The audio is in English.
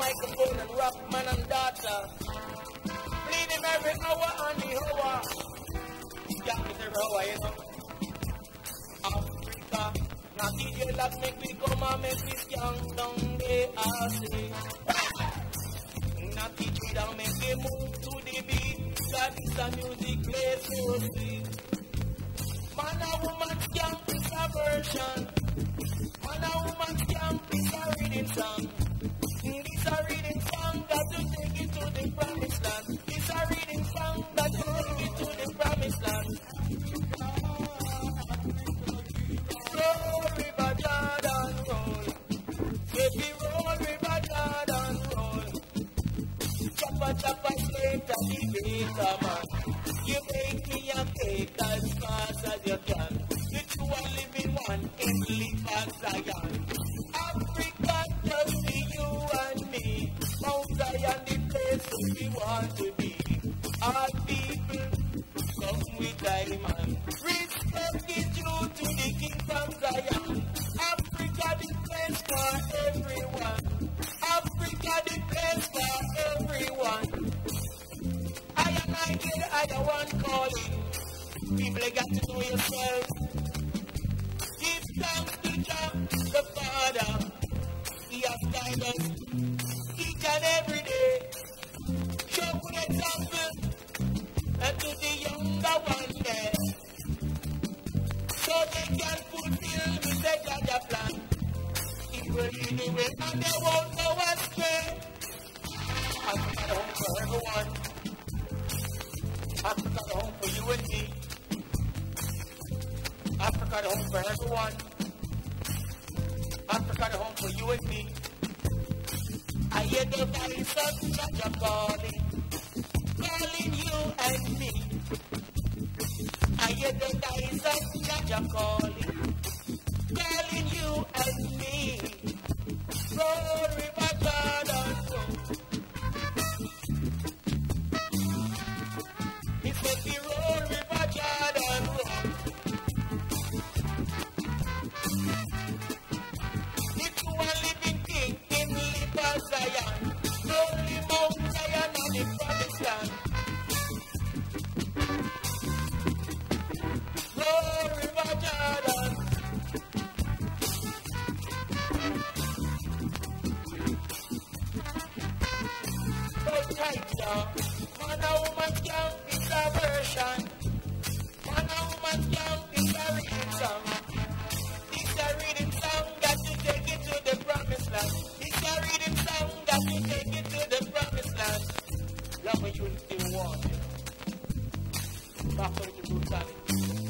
microphone and rap man and daughter. Bleeding every hour and the hour. Yeah, it's every hour, you know. Africa. Now DJ that make me come and make this young down there, I say. Now DJ that make me move to the beat. That is a music play so sweet. Man and woman camp is a version. Man and woman camp is a reading song. Land. This a reading song that take it to the promised land. River roll. Roll river roll. Chopper chopper and the man. You me as fast as you can. Are living one live Zion. Africa we want to be. All people come with diamond. Respect is due to the king from Zion. Africa the place for everyone. Africa the place for everyone. I am I I am one calling. People got to know yourself. Give thanks to Jah, the Father. He has guided us each and every day. He will lead the way and they won't go astray. Africa the home for everyone. Africa the home for you and me. Africa the home for everyone. Africa the home for you and me. I hear the voice of Jah calling, calling you and me. I hear the voice of Jah calling, And unity one. Back to the brutality.